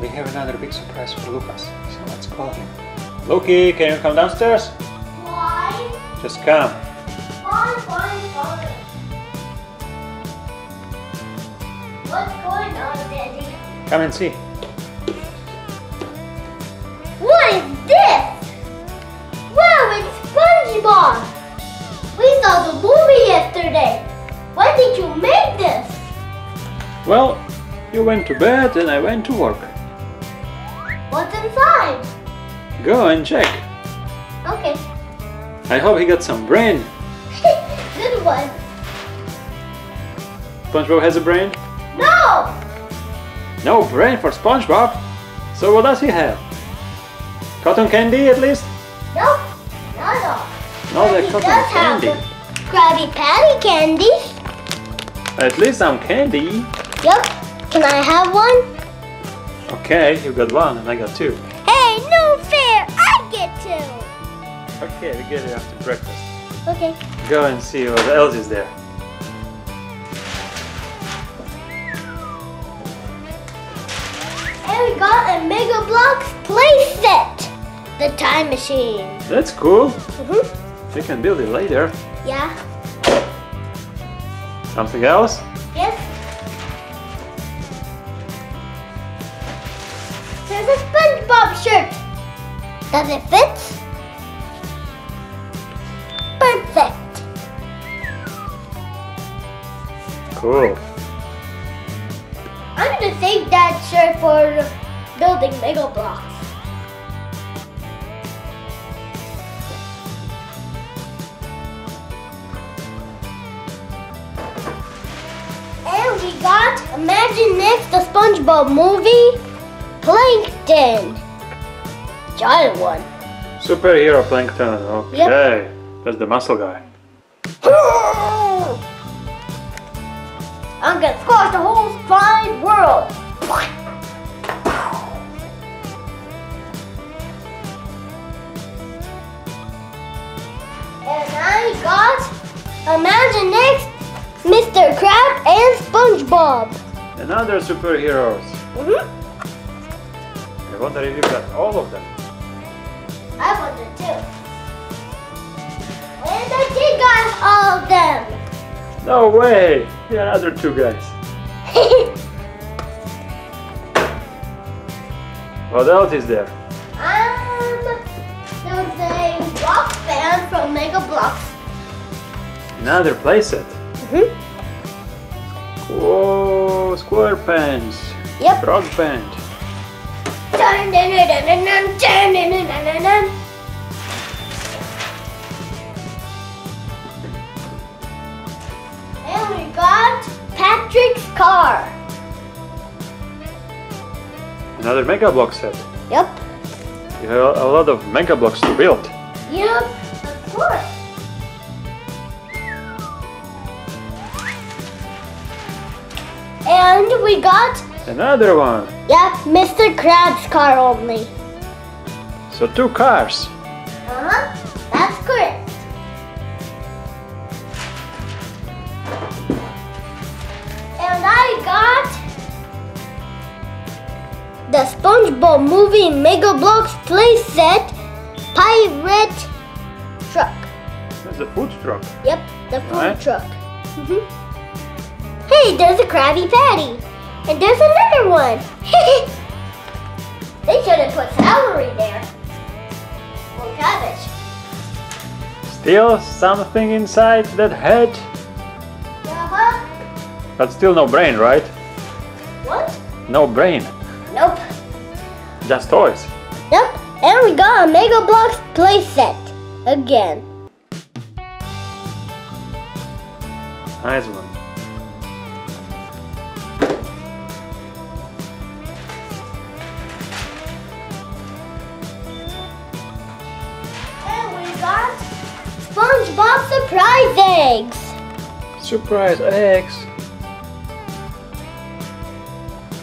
we have another big surprise for Lucas. So let's call him. Luki, can you come downstairs? Why? Just come. Fine, fine, fine. What's going on, Daddy? Come and see. What is this? Wow, it's SpongeBob! We saw the movie yesterday. Why did you make this? Well, you went to bed and I went to work. What's inside? Go and check. Okay. I hope he got some brain. Good one. SpongeBob has a brain? No! No brain for SpongeBob. So what does he have? Cotton candy at least? Nope, not at all. No, the cotton does candy. Krabby Patty candy. At least some candy. Yep. Can I have one? Okay, you got one and I got two. Hey, no fair! I get two! Okay, we get it after breakfast. Okay. Go and see what else is there. And we got a Mega Bloks play set. The time machine. That's cool. Mm-hmm. We can build it later. Yeah. Something else? There's a SpongeBob shirt. Does it fit? Perfect. Cool. I'm gonna save that shirt for building Mega Bloks. And we got Imaginext the SpongeBob movie Plankton. Giant one. Superhero Plankton. Okay. That's the muscle guy. I'm gonna squash the whole wide world. And I got Imaginext, Mr. Crab, and SpongeBob. Another superheroes. hmm I wonder if you got all of them. I wanted too. And I did got all of them. No way! The other two guys. What else is there? um, there's a rock band from Mega Bloks. Another playset. hmm Whoa, SquarePants. Yep. Rock band. And we got Patrick's car. Another Mega Block set. Yep. You have a lot of Mega Bloks to build. Yep, of course. And we got Another one. yep, Mr. Krabs' car only. So two cars. Uh-huh, that's correct. And I got the SpongeBob movie Mega Bloks playset pirate truck. That's a food truck. Yep, the food Right. truck. Mhm. Hey, there's a Krabby Patty. And there's another one. they should have put celery there. Or cabbage. Still something inside that head, Uh-huh. but still no brain, right? What? No brain. Nope. Just toys. Nope. And we got a Mega Bloks playset. Again. Nice one. SpongeBob surprise eggs. Surprise eggs?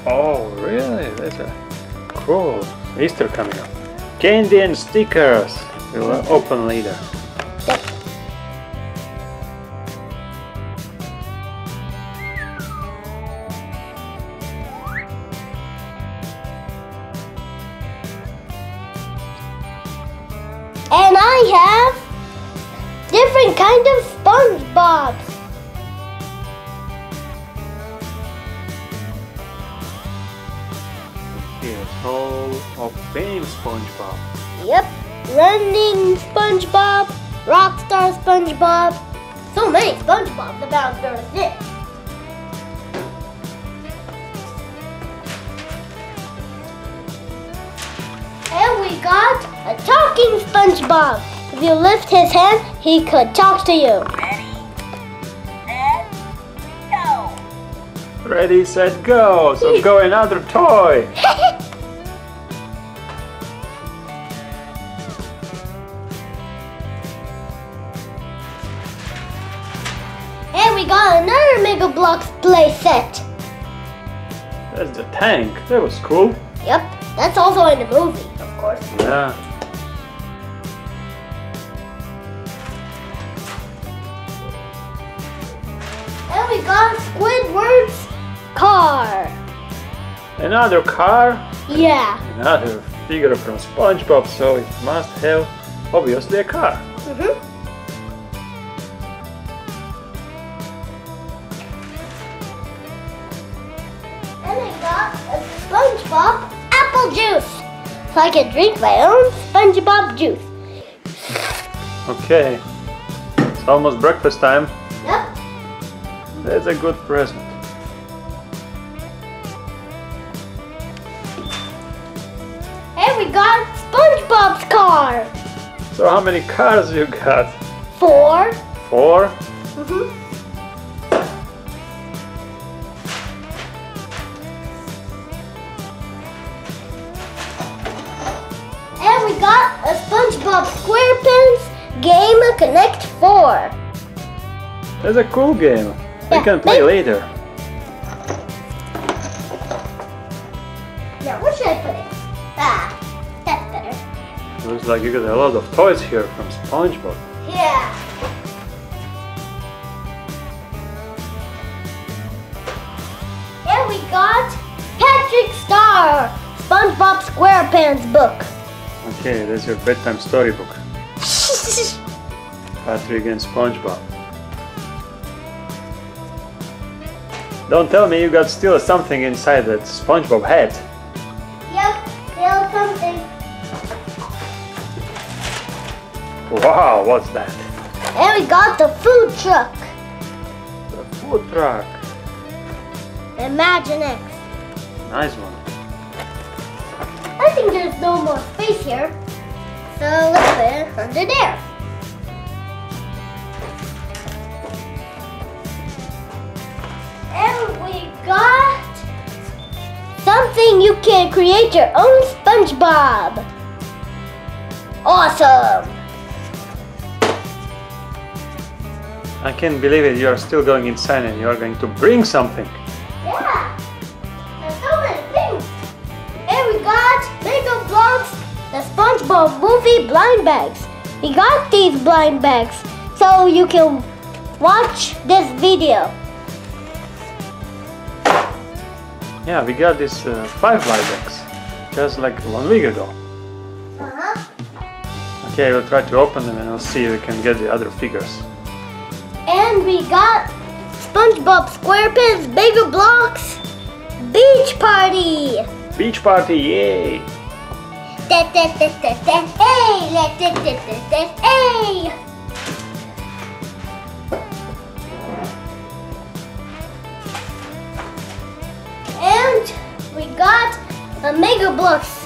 Oh, really? That's a cool Easter coming up. Candy and stickers. We'll open later. And I different kind of SpongeBobs. Here's Hall of Fame SpongeBob. Yep, running SpongeBob, Rockstar SpongeBob. So many SpongeBobs about there's this. And we got a talking SpongeBob. If you lift his hand, he could talk to you. Ready, set, go! Ready, set, go. So go another toy! and we got another Mega Bloks play set. That's the tank. That was cool. Yep, that's also in the movie, of course. Yeah. Car. Another car. Yeah. Another figure from SpongeBob, so it must have obviously a car. Mm-hmm. And I got a SpongeBob apple juice. So I can drink my own SpongeBob juice. Okay. It's almost breakfast time. Yep. That's a good present. So how many cars you got? Four. Four? Mm-hmm. And we got a SpongeBob SquarePants Game Connect 4. That's a cool game. We Yeah, can play later. Now, where should I put it? Ah. Looks like you got a lot of toys here from SpongeBob. Yeah. And we got Patrick Star, SpongeBob SquarePants book. Okay, that's your bedtime storybook. Patrick and SpongeBob. Don't tell me you got still something inside that SpongeBob hat. Wow, what's that? And we got the food truck, The food truck. Imagine Imaginext. Nice one. I think there's no more space here, so let's put it under there. And we got something you can create your own SpongeBob. Awesome! I can't believe it. You are still going inside and you are going to bring something. Yeah, there's so many things. And we got Mega Bloks, the SpongeBob movie blind bags. We got these blind bags so you can watch this video. Yeah, we got this uh, five bags just like one week ago. Uh-huh. Okay, we'll try to open them and we'll see if we can get the other figures. And we got SpongeBob SquarePants Mega Bloks Beach Party. Beach party, yay! Hey, hey. And we got a Mega Bloks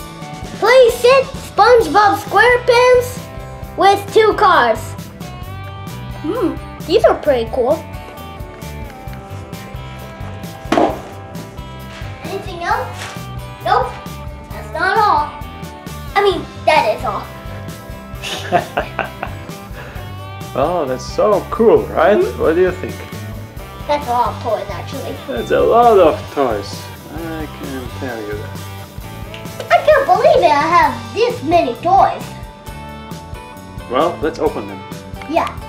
Play Set SpongeBob SquarePants with two cars. Hmm, these are pretty cool. Anything else? Nope, that's not all. I mean, that is all. oh, that's so cool, right? Mm-hmm. What do you think? That's a lot of toys, actually. That's a lot of toys. I can tell you that. I can't believe it. I have this many toys. Well, let's open them. Yeah.